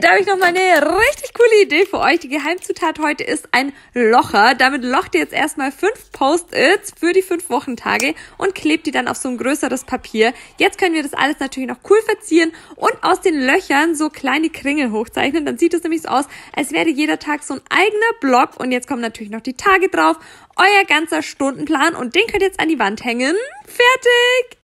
da habe ich noch mal eine richtig coole Idee für euch. Die Geheimzutat heute ist ein Locher. Damit locht ihr jetzt erstmal fünf Post-its für die fünf Wochentage und klebt die dann auf so ein größeres Papier. Jetzt können wir das alles natürlich noch cool verzieren und aus den Löchern so kleine Kringel hochzeichnen. Dann sieht es nämlich so aus, als wäre jeder Tag so ein eigener Block und jetzt kommen natürlich noch die Tage drauf. Euer ganzer Stundenplan und den könnt ihr jetzt an die Wand hängen. Fertig!